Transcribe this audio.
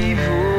evil.